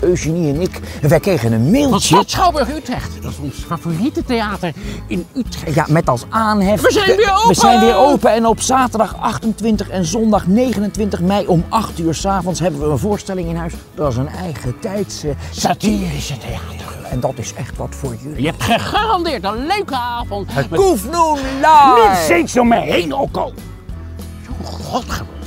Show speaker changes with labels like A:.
A: Eugenie en ik, wij kregen een mailtje.
B: Wat Schouwburg Utrecht. Dat is ons favoriete theater in Utrecht.
A: Ja, met als aanhef.
B: We zijn weer open!
A: We zijn weer open en op zaterdag 28 en zondag 29 mei om 8 uur s'avonds hebben we een voorstelling in huis. Dat is een eigen tijdse
B: Satirische theater.
A: En dat is echt wat voor jullie.
B: Je hebt gegarandeerd een leuke avond. Koef
A: Koefnoen
B: niet steeds om me heen, Okko. Zo'n godgebruik.